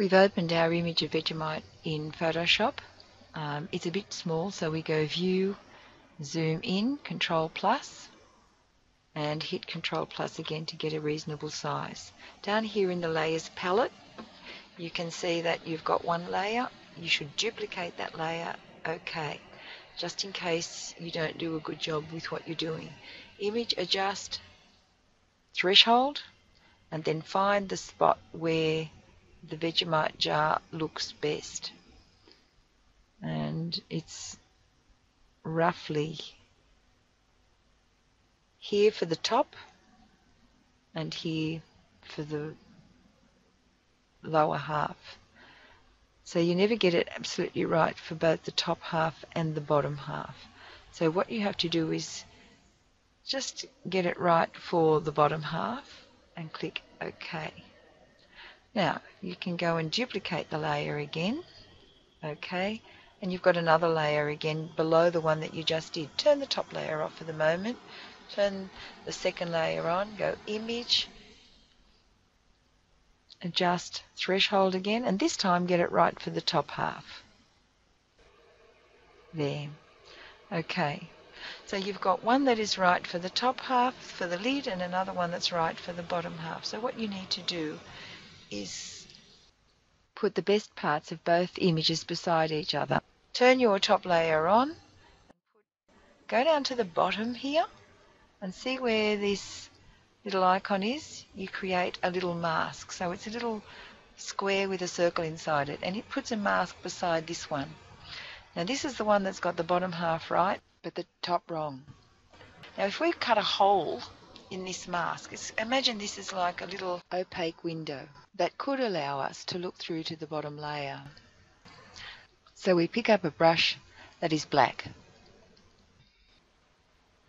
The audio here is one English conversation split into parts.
We've opened our image of Vegemite in Photoshop. Um, it's a bit small, so we go View, Zoom in, Control Plus, and hit Control Plus again to get a reasonable size. Down here in the Layers palette, you can see that you've got one layer. You should duplicate that layer. OK. Just in case you don't do a good job with what you're doing. Image Adjust, Threshold, and then find the spot where the Vegemite jar looks best. And it's roughly here for the top and here for the lower half. So you never get it absolutely right for both the top half and the bottom half. So what you have to do is just get it right for the bottom half and click OK. Now you can go and duplicate the layer again. OK. And you've got another layer again below the one that you just did. Turn the top layer off for the moment. Turn the second layer on. Go Image, adjust threshold again and this time get it right for the top half. There. Okay. So you've got one that is right for the top half for the lid and another one that's right for the bottom half. So what you need to do is put the best parts of both images beside each other. Turn your top layer on. Go down to the bottom here and see where this little icon is, you create a little mask. So it's a little square with a circle inside it and it puts a mask beside this one. Now this is the one that's got the bottom half right but the top wrong. Now if we cut a hole in this mask, imagine this is like a little opaque window that could allow us to look through to the bottom layer. So we pick up a brush that is black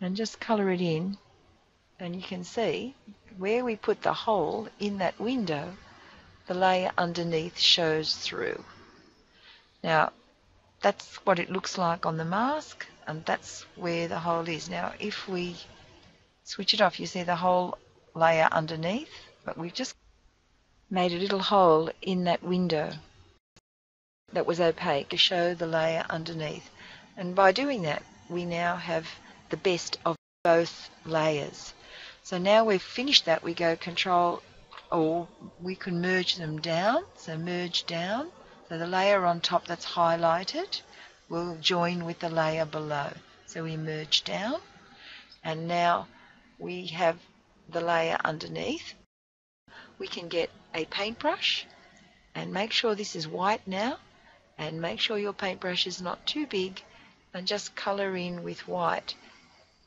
and just colour it in and you can see where we put the hole in that window, the layer underneath shows through. Now, that's what it looks like on the mask, and that's where the hole is. Now, if we switch it off, you see the whole layer underneath, but we've just made a little hole in that window that was opaque to show the layer underneath. And by doing that, we now have the best of both layers. So now we've finished that, we go control, or we can merge them down. So merge down. So the layer on top that's highlighted will join with the layer below. So we merge down. And now we have the layer underneath. We can get a paintbrush and make sure this is white now and make sure your paintbrush is not too big and just colour in with white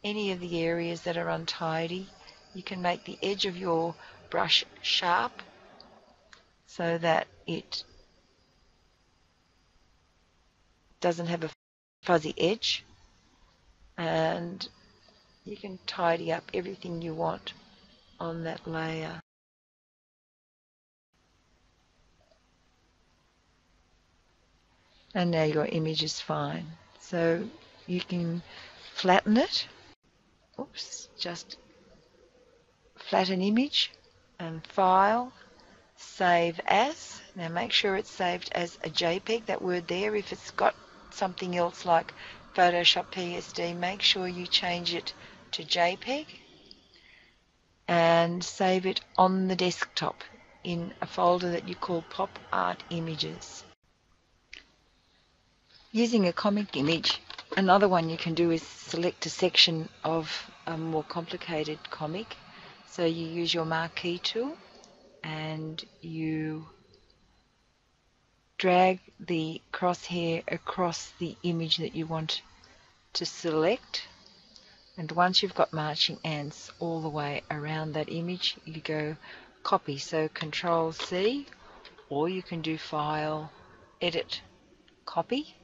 any of the areas that are untidy you can make the edge of your brush sharp so that it doesn't have a fuzzy edge and you can tidy up everything you want on that layer. And now your image is fine. So you can flatten it. Oops, just flatten image and file save as now make sure it's saved as a JPEG that word there if it's got something else like Photoshop PSD make sure you change it to JPEG and save it on the desktop in a folder that you call pop art images. Using a comic image another one you can do is select a section of a more complicated comic. So you use your marquee tool and you drag the crosshair across the image that you want to select and once you've got marching ants all the way around that image you go copy. So control C or you can do file edit copy.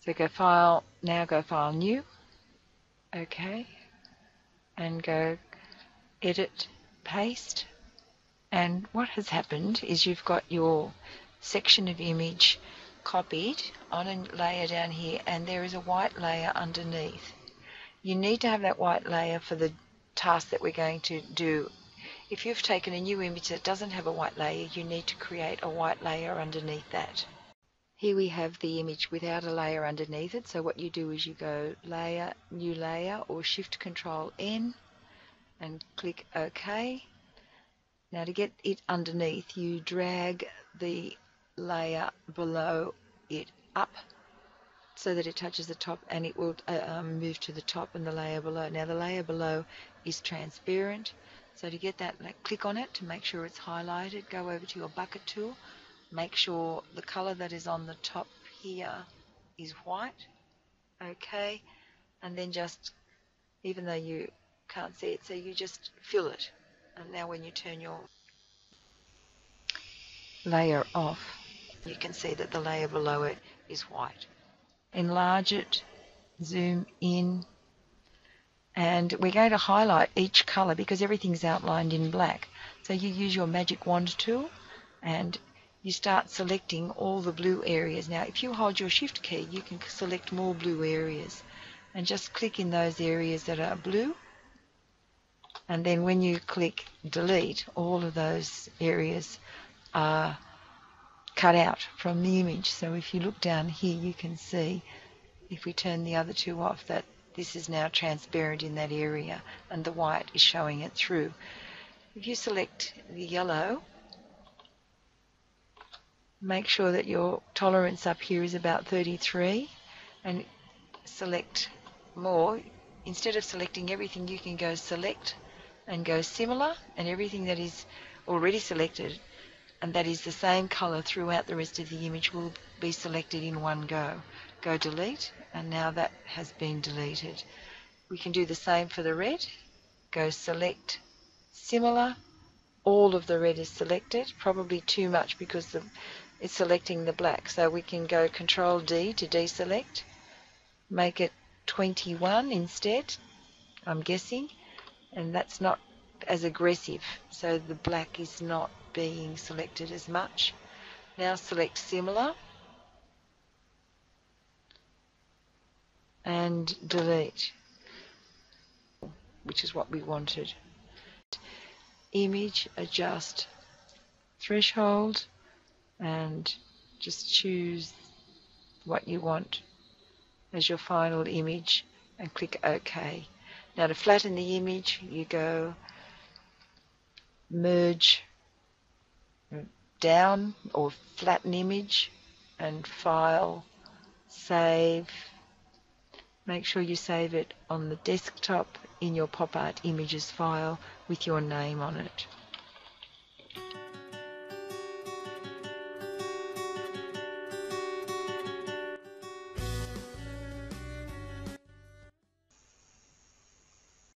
So go file now go file new. Okay. And go edit paste. And what has happened is you've got your section of image copied on a layer down here and there is a white layer underneath. You need to have that white layer for the task that we're going to do if you've taken a new image that doesn't have a white layer, you need to create a white layer underneath that. Here we have the image without a layer underneath it. So what you do is you go layer, new layer or shift control N and click OK. Now to get it underneath you drag the layer below it up so that it touches the top and it will uh, um, move to the top and the layer below. Now the layer below is transparent. So to get that like, click on it to make sure it's highlighted go over to your bucket tool make sure the color that is on the top here is white okay? And then just even though you can't see it so you just fill it. And now when you turn your layer off you can see that the layer below it is white. Enlarge it zoom in and we're going to highlight each color because everything's outlined in black. So you use your magic wand tool and you start selecting all the blue areas. Now if you hold your shift key you can select more blue areas. And just click in those areas that are blue. And then when you click delete all of those areas are cut out from the image so if you look down here you can see if we turn the other two off that this is now transparent in that area and the white is showing it through. If you select the yellow make sure that your tolerance up here is about 33 and select more. Instead of selecting everything you can go select and go similar and everything that is already selected and that is the same color throughout the rest of the image will be selected in one go. Go delete and now that has been deleted. We can do the same for the red. Go select similar. All of the red is selected, probably too much because the it's selecting the black. So we can go Control D to deselect, make it 21 instead, I'm guessing, and that's not as aggressive. So the black is not being selected as much. Now select similar and delete, which is what we wanted. Image, adjust, threshold, and just choose what you want as your final image and click OK. Now to flatten the image you go merge down or flatten image and file save. Make sure you save it on the desktop in your pop art images file with your name on it